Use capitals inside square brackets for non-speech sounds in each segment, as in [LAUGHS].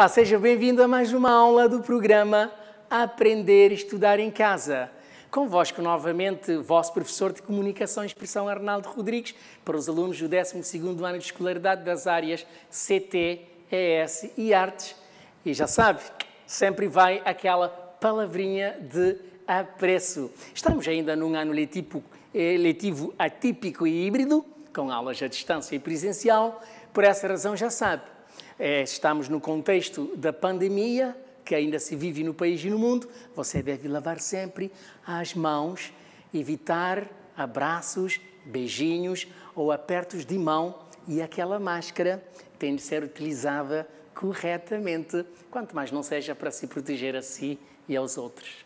Olá, seja bem-vindo a mais uma aula do programa Aprender e Estudar em Casa. Convosco novamente, vosso professor de Comunicação e Expressão Arnaldo Rodrigues, para os alunos do 12º ano de escolaridade das áreas CT, ES e Artes. E já sabe, sempre vai aquela palavrinha de apreço. Estamos ainda num ano letivo, eh, letivo atípico e híbrido, com aulas à distância e presencial. Por essa razão, já sabe, eh, estamos no contexto da pandemia, que ainda se vive no país e no mundo. Você deve lavar sempre as mãos, evitar abraços, beijinhos ou apertos de mão e aquela máscara tem de ser utilizada corretamente, quanto mais não seja para se proteger a si e aos outros.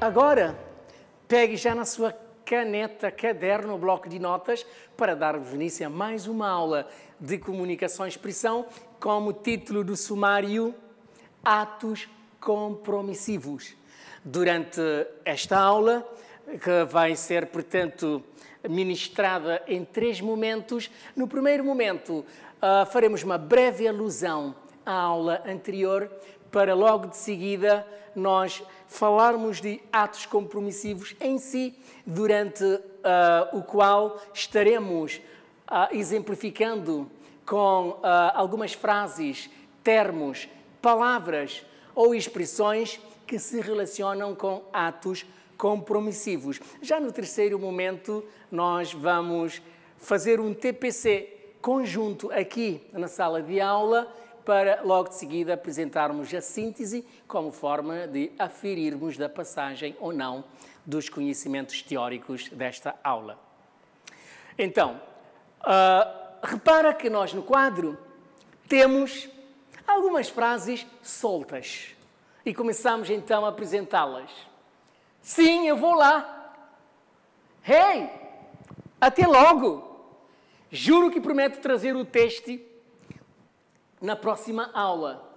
Agora, pegue já na sua caneta, caderno, bloco de notas para dar-vos início a mais uma aula de comunicação e expressão como título do sumário Atos compromissivos. Durante esta aula, que vai ser, portanto, ministrada em três momentos, no primeiro momento uh, faremos uma breve alusão à aula anterior para logo de seguida nós falarmos de atos compromissivos em si, durante uh, o qual estaremos uh, exemplificando com uh, algumas frases, termos, palavras ou expressões que se relacionam com atos compromissivos. Já no terceiro momento, nós vamos fazer um TPC conjunto aqui na sala de aula para logo de seguida apresentarmos a síntese como forma de aferirmos da passagem ou não dos conhecimentos teóricos desta aula. Então, uh, repara que nós no quadro temos algumas frases soltas e começamos então a apresentá-las. Sim, eu vou lá. Hey, até logo. Juro que prometo trazer o texto na próxima aula.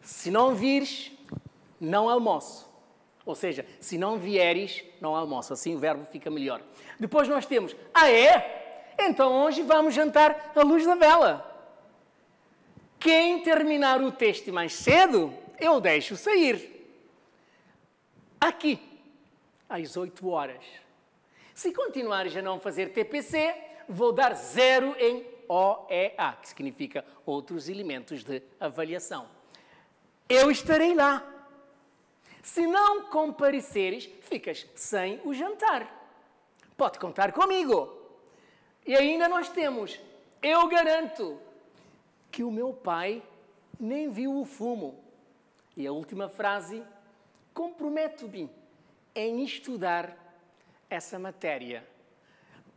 Se não vires, não almoço. Ou seja, se não vieres, não almoço. Assim o verbo fica melhor. Depois nós temos, ah é? Então hoje vamos jantar à luz da vela. Quem terminar o texto mais cedo, eu deixo sair. Aqui, às 8 horas. Se continuares a não fazer TPC, vou dar zero em OEA, que significa outros elementos de avaliação. Eu estarei lá. Se não compareceres, ficas sem o jantar. Pode contar comigo. E ainda nós temos, eu garanto que o meu pai nem viu o fumo. E a última frase, comprometo-me em estudar essa matéria.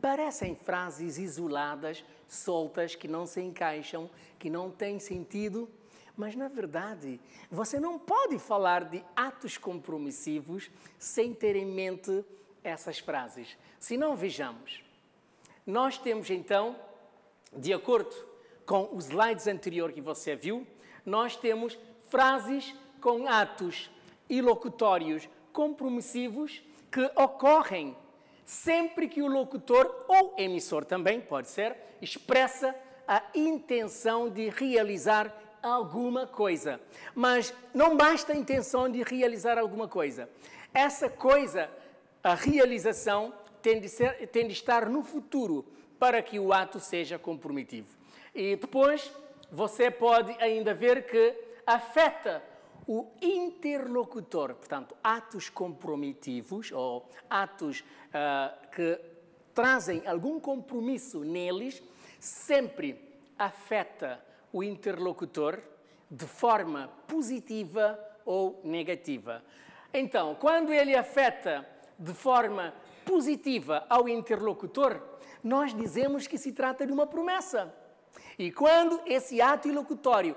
Parecem frases isoladas, soltas, que não se encaixam, que não têm sentido, mas na verdade você não pode falar de atos compromissivos sem ter em mente essas frases. Se não, vejamos. Nós temos então, de acordo com os slides anterior que você viu, nós temos frases com atos ilocutórios compromissivos que ocorrem sempre que o locutor ou emissor também pode ser expressa a intenção de realizar alguma coisa. Mas não basta a intenção de realizar alguma coisa. Essa coisa, a realização, tem de, ser, tem de estar no futuro para que o ato seja comprometivo. E depois você pode ainda ver que afeta o interlocutor, portanto, atos comprometivos ou atos uh, que trazem algum compromisso neles, sempre afeta o interlocutor de forma positiva ou negativa. Então, quando ele afeta de forma positiva ao interlocutor, nós dizemos que se trata de uma promessa. E quando esse ato ilocutório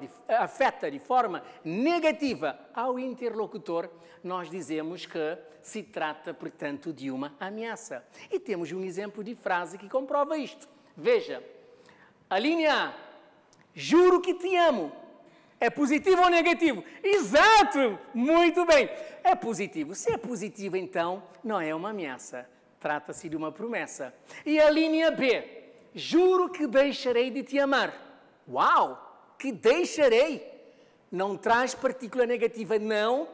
de, afeta de forma negativa ao interlocutor, nós dizemos que se trata, portanto, de uma ameaça. E temos um exemplo de frase que comprova isto. Veja, a linha A, juro que te amo. É positivo ou negativo? Exato! Muito bem. É positivo. Se é positivo, então, não é uma ameaça. trata-se de uma promessa. E a linha B, juro que deixarei de te amar. Uau! Que deixarei! Não traz partícula negativa, não,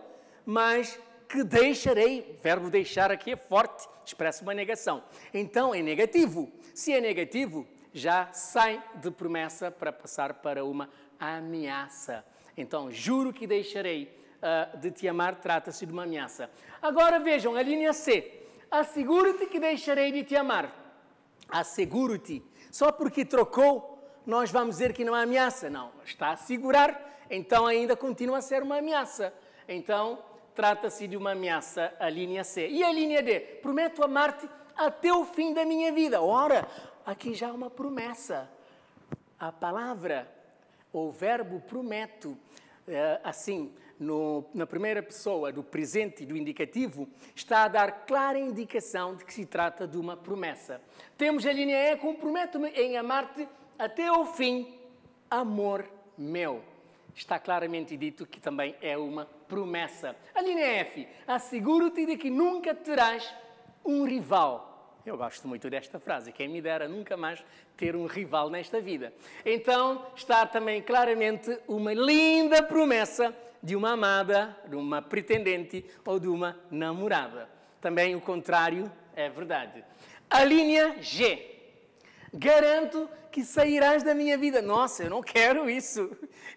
mas que deixarei. O verbo deixar aqui é forte, expressa uma negação. Então é negativo. Se é negativo, já sai de promessa para passar para uma ameaça. Então, juro que deixarei uh, de te amar, trata-se de uma ameaça. Agora vejam a linha C. Asseguro-te que deixarei de te amar. Asseguro-te. Só porque trocou, nós vamos dizer que não é ameaça. Não, está a segurar, então ainda continua a ser uma ameaça. Então, trata-se de uma ameaça, a linha C. E a linha D? Prometo amar-te até o fim da minha vida. Ora, aqui já há uma promessa. A palavra, o verbo prometo, é, assim, no, na primeira pessoa do presente e do indicativo, está a dar clara indicação de que se trata de uma promessa. Temos a linha E, comprometo-me em amar-te até o fim, amor meu. Está claramente dito que também é uma promessa. A linha F, asseguro-te de que nunca terás um rival. Eu gosto muito desta frase. Quem me dera nunca mais ter um rival nesta vida. Então, está também claramente uma linda promessa de uma amada, de uma pretendente ou de uma namorada. Também o contrário é verdade. A linha G. Garanto que sairás da minha vida. Nossa, eu não quero isso.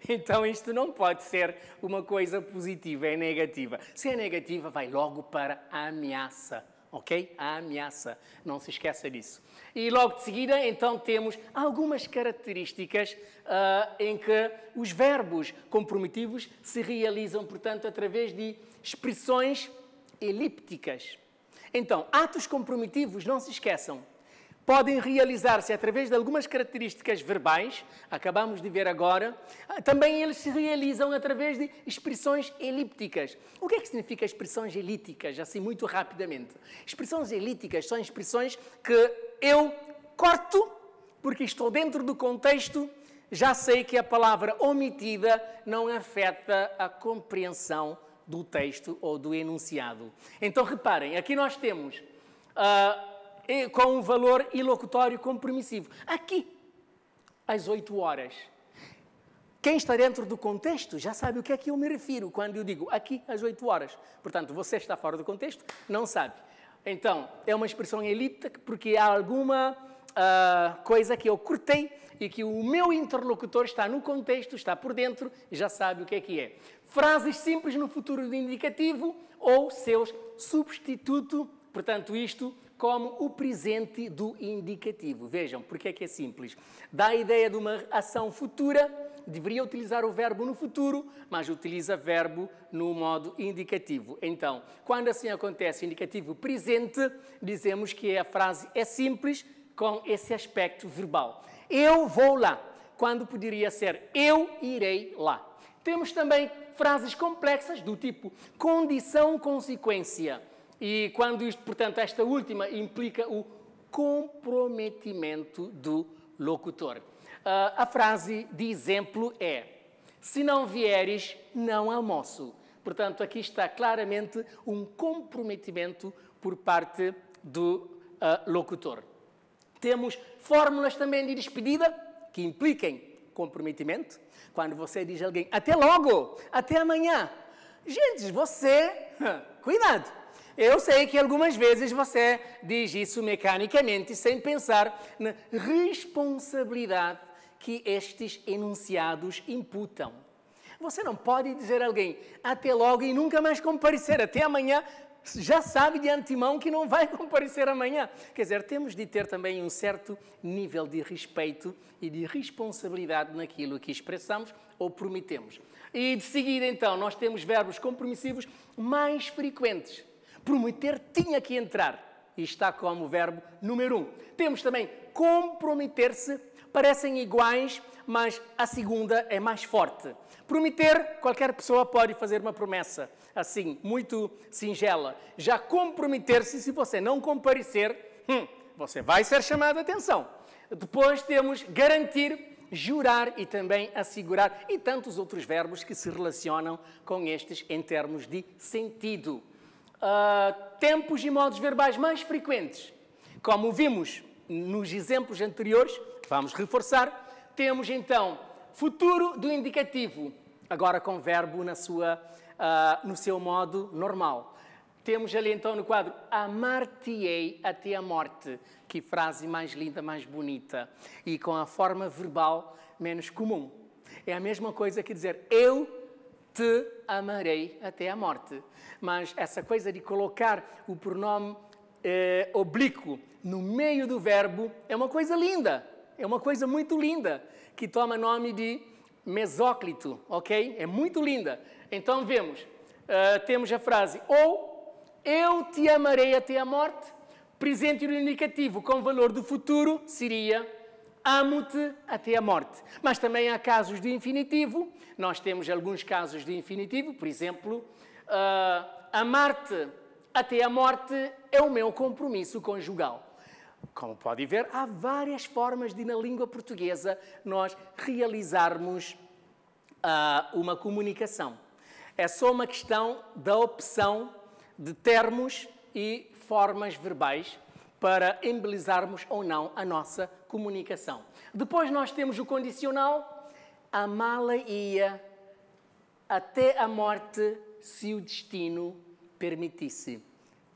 Então isto não pode ser uma coisa positiva, é negativa. Se é negativa, vai logo para a ameaça ok? A ameaça, não se esqueça disso. E logo de seguida, então, temos algumas características uh, em que os verbos comprometivos se realizam, portanto, através de expressões elípticas. Então, atos comprometivos, não se esqueçam, podem realizar-se através de algumas características verbais, acabamos de ver agora. Ah, também eles se realizam através de expressões elípticas. O que é que significa expressões elípticas, assim muito rapidamente? Expressões elípticas são expressões que eu corto porque estou dentro do contexto, já sei que a palavra omitida não afeta a compreensão do texto ou do enunciado. Então reparem, aqui nós temos. Uh, com um valor ilocutório compromissivo. Aqui, às 8 horas. Quem está dentro do contexto já sabe o que é que eu me refiro quando eu digo aqui às 8 horas. Portanto, você está fora do contexto, não sabe. Então, é uma expressão elite porque há alguma uh, coisa que eu cortei e que o meu interlocutor está no contexto, está por dentro já sabe o que é que é. Frases simples no futuro do indicativo ou seus substituto. Portanto, isto como o presente do indicativo. Vejam, porque é que é simples. Dá a ideia de uma ação futura, deveria utilizar o verbo no futuro, mas utiliza verbo no modo indicativo. Então, quando assim acontece indicativo presente, dizemos que a frase é simples com esse aspecto verbal. Eu vou lá, quando poderia ser eu irei lá. Temos também frases complexas do tipo condição-consequência e quando isto, portanto, esta última implica o comprometimento do locutor. Uh, a frase de exemplo é: Se não vieres, não almoço. Portanto, aqui está claramente um comprometimento por parte do uh, locutor. Temos fórmulas também de despedida que impliquem comprometimento. Quando você diz a alguém até logo, até amanhã. Gente, você, [LAUGHS] cuidado! Eu sei que algumas vezes você diz isso mecanicamente, sem pensar na responsabilidade que estes enunciados imputam. Você não pode dizer a alguém até logo e nunca mais comparecer, até amanhã, já sabe de antemão que não vai [LAUGHS] comparecer amanhã. Quer dizer, temos de ter também um certo nível de respeito e de responsabilidade naquilo que expressamos ou prometemos. E de seguida, então, nós temos verbos compromissivos mais frequentes Prometer tinha que entrar. E está como verbo número um. Temos também comprometer-se, parecem iguais, mas a segunda é mais forte. Prometer, qualquer pessoa pode fazer uma promessa assim, muito singela. Já comprometer-se, se você não comparecer, hum, você vai ser chamado a atenção. Depois temos garantir, jurar e também assegurar, e tantos outros verbos que se relacionam com estes em termos de sentido. Uh, tempos e modos verbais mais frequentes. Como vimos nos exemplos anteriores, vamos reforçar, temos então futuro do indicativo, agora com verbo na sua, uh, no seu modo normal. Temos ali então no quadro Amar-te-ei até a morte. Que frase mais linda, mais bonita. E com a forma verbal menos comum. É a mesma coisa que dizer eu te amarei até a morte. Mas essa coisa de colocar o pronome eh, oblíquo no meio do verbo é uma coisa linda. É uma coisa muito linda, que toma nome de mesóclito, ok? É muito linda. Então vemos, uh, temos a frase ou eu te amarei até a morte, presente no indicativo com valor do futuro seria amo-te até a morte. Mas também há casos de infinitivo, nós temos alguns casos de infinitivo, por exemplo, uh, amar-te até a morte é o meu compromisso conjugal. Como pode ver, há várias formas de, na língua portuguesa, nós realizarmos uh, uma comunicação. É só uma questão da opção de termos e formas verbais para embelezarmos ou não a nossa comunicação. Depois nós temos o condicional, amá-la ia até a morte se o destino permitisse.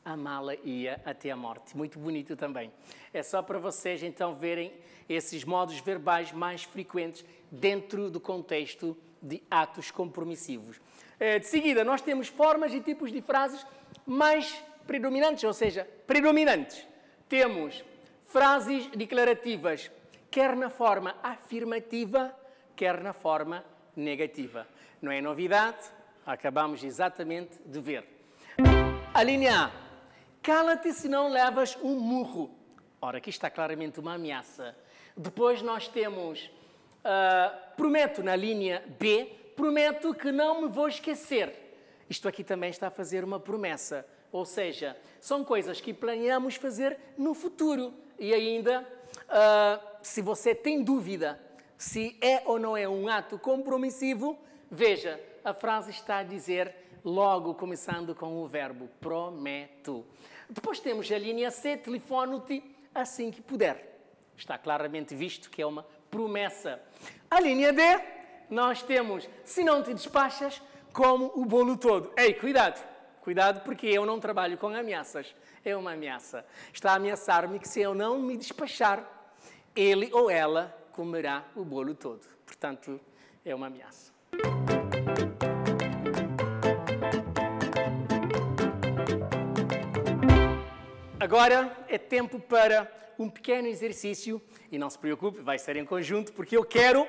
Amá-la ia até a morte. Muito bonito também. É só para vocês então verem esses modos verbais mais frequentes dentro do contexto de atos compromissivos. Eh, de seguida, nós temos formas e tipos de frases mais predominantes, ou seja, predominantes. Temos frases declarativas, quer na forma afirmativa, quer na forma negativa. Não é novidade, acabamos exatamente de ver. A linha A. Cala-te se não levas um murro. Ora, aqui está claramente uma ameaça. Depois nós temos, uh, prometo na linha B, prometo que não me vou esquecer. Isto aqui também está a fazer uma promessa. Ou seja, são coisas que planeamos fazer no futuro. E ainda, uh, se você tem dúvida se é ou não é um ato compromissivo, veja, a frase está a dizer logo começando com o verbo prometo. Depois temos a linha C, telefono-te assim que puder. Está claramente visto que é uma promessa. A linha D, nós temos se não te despachas, como o bolo todo. Ei, cuidado! Cuidado porque eu não trabalho com ameaças. É uma ameaça. Está a ameaçar-me que se eu não me despachar, ele ou ela comerá o bolo todo. Portanto, é uma ameaça. Agora é tempo para um pequeno exercício e não se preocupe, vai ser em conjunto porque eu quero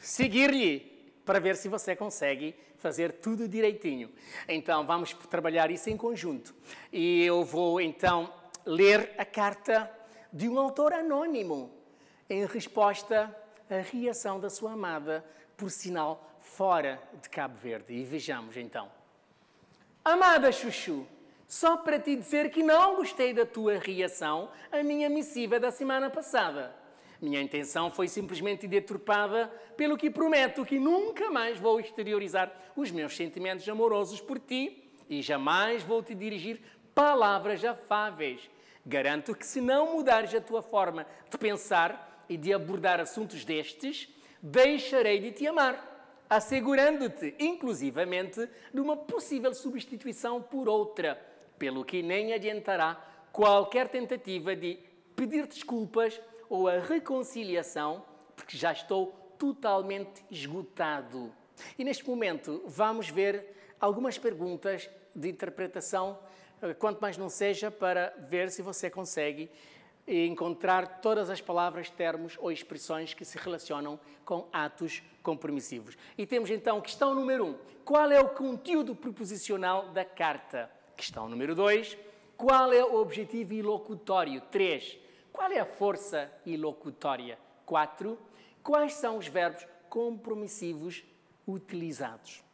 seguir-lhe para ver se você consegue fazer tudo direitinho. Então, vamos trabalhar isso em conjunto. E eu vou então ler a carta de um autor anônimo em resposta à reação da sua amada, por sinal fora de Cabo Verde. E vejamos então. Amada Chuchu, só para te dizer que não gostei da tua reação à minha missiva da semana passada. Minha intenção foi simplesmente deturpada, pelo que prometo que nunca mais vou exteriorizar os meus sentimentos amorosos por ti e jamais vou te dirigir palavras afáveis. Garanto que se não mudares a tua forma de pensar e de abordar assuntos destes, deixarei de te amar, assegurando-te, inclusivamente, de uma possível substituição por outra, pelo que nem adiantará qualquer tentativa de pedir desculpas ou a reconciliação, porque já estou totalmente esgotado. E neste momento vamos ver algumas perguntas de interpretação, eh, quanto mais não seja, para ver se você consegue encontrar todas as palavras, termos ou expressões que se relacionam com atos compromissivos. E temos então questão número 1. Um, qual é o conteúdo preposicional da carta? Questão número 2. Qual é o objetivo ilocutório? 3. Qual é a força ilocutória? 4. Quais são os verbos compromissivos utilizados?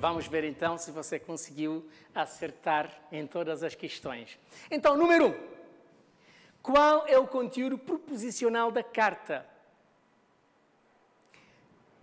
Vamos ver então se você conseguiu acertar em todas as questões. Então, número 1. Um, qual é o conteúdo proposicional da carta?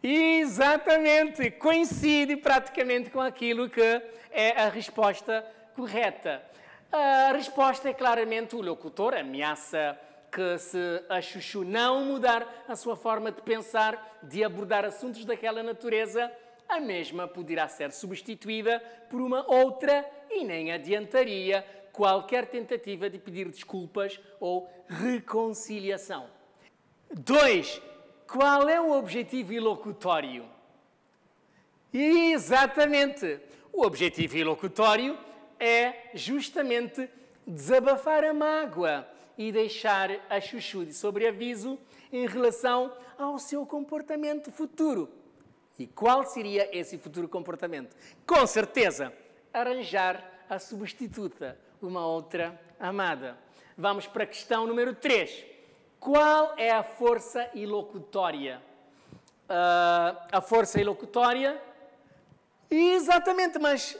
Exatamente, coincide praticamente com aquilo que é a resposta correta. A resposta é claramente o locutor ameaça que se a Chuchu não mudar a sua forma de pensar, de abordar assuntos daquela natureza, a mesma poderá ser substituída por uma outra e nem adiantaria qualquer tentativa de pedir desculpas ou reconciliação. 2. Qual é o objetivo ilocutório? Exatamente! O objetivo ilocutório é justamente desabafar a mágoa e deixar a chuchu de sobreaviso em relação ao seu comportamento futuro. E qual seria esse futuro comportamento? Com certeza, arranjar a substituta, uma outra amada. Vamos para a questão número 3. Qual é a força ilocutória? Uh, a força ilocutória? Exatamente, mas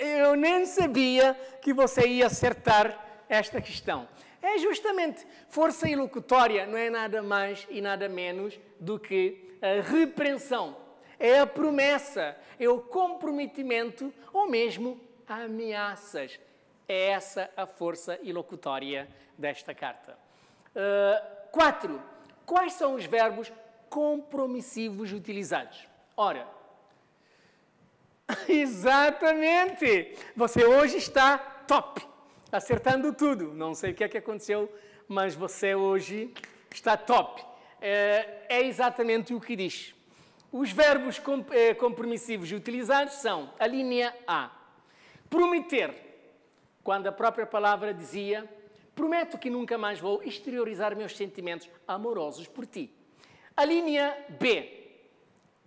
eu nem sabia que você ia acertar esta questão. É justamente força ilocutória, não é nada mais e nada menos do que a repreensão. É a promessa, é o comprometimento ou mesmo ameaças. É essa a força ilocutória desta carta. Uh, quatro. Quais são os verbos compromissivos utilizados? Ora, [LAUGHS] exatamente! Você hoje está top, acertando tudo. Não sei o que é que aconteceu, mas você hoje está top. É, é exatamente o que diz. Os verbos eh, compromissivos utilizados são a linha A. Prometer, quando a própria palavra dizia Prometo que nunca mais vou exteriorizar meus sentimentos amorosos por ti. A linha B.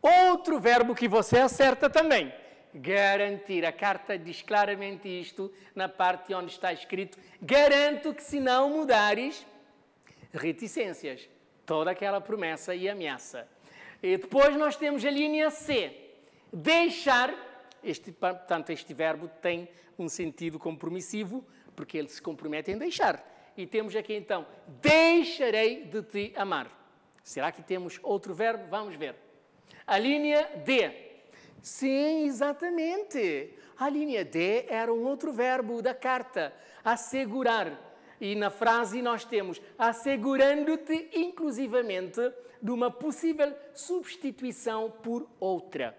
Outro verbo que você acerta também. Garantir. A carta diz claramente isto na parte onde está escrito: Garanto que se não mudares, reticências. Toda aquela promessa e ameaça. E depois nós temos a linha C. Deixar. Este, portanto, este verbo tem um sentido compromissivo porque ele se compromete em deixar. E temos aqui então, deixarei de te amar. Será que temos outro verbo? Vamos ver. A linha D. Sim, exatamente. A linha D era um outro verbo da carta, assegurar. E na frase nós temos assegurando-te inclusivamente de uma possível substituição por outra.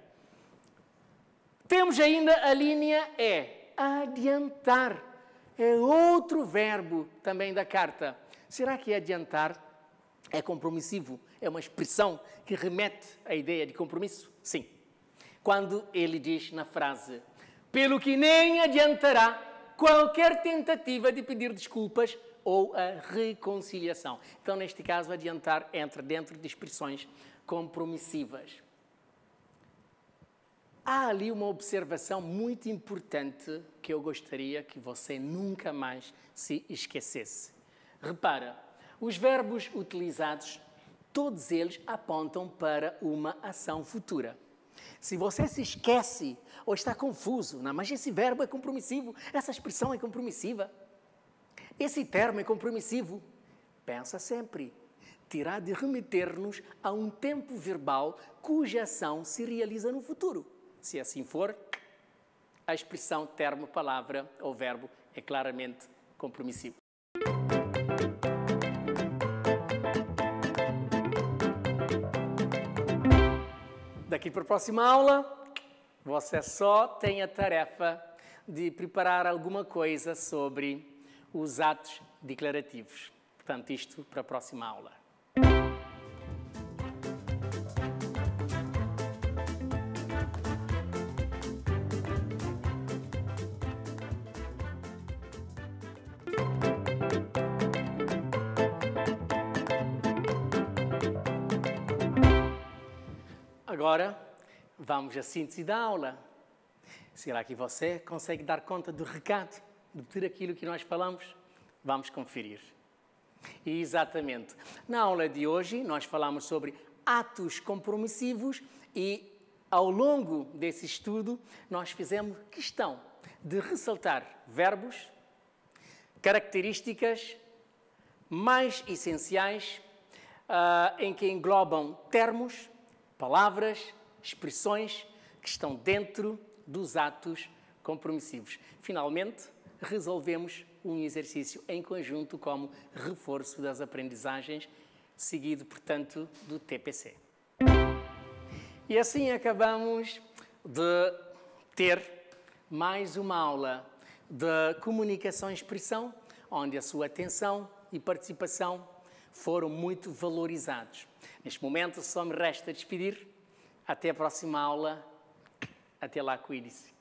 Temos ainda a linha E, adiantar é outro verbo também da carta. Será que adiantar é compromissivo? É uma expressão que remete à ideia de compromisso? Sim. Quando ele diz na frase: Pelo que nem adiantará qualquer tentativa de pedir desculpas ou a reconciliação. Então, neste caso, adiantar entra dentro de expressões compromissivas há ali uma observação muito importante que eu gostaria que você nunca mais se esquecesse. Repara, os verbos utilizados, todos eles apontam para uma ação futura. Se você se esquece ou está confuso, não, mas esse verbo é compromissivo, essa expressão é compromissiva, esse termo é compromissivo, pensa sempre, terá de remeter-nos a um tempo verbal cuja ação se realiza no futuro. Se assim for, a expressão termo, palavra ou verbo é claramente compromissivo. Daqui para a próxima aula, você só tem a tarefa de preparar alguma coisa sobre os atos declarativos. Portanto, isto para a próxima aula. Agora, vamos à síntese da aula. Será que você consegue dar conta do recado, de tudo aquilo que nós falamos? Vamos conferir. E exatamente. Na aula de hoje, nós falamos sobre atos compromissivos e Ao longo desse estudo, nós fizemos questão de ressaltar verbos, características mais essenciais uh, em que englobam termos, palavras, expressões que estão dentro dos atos compromissivos. Finalmente, resolvemos um exercício em conjunto como reforço das aprendizagens, seguido, portanto, do TPC. E assim acabamos de ter mais uma aula de comunicação e expressão, onde a sua atenção e participação foram muito valorizados. Neste momento só me resta despedir. Até a próxima aula. Até lá, cuide-se.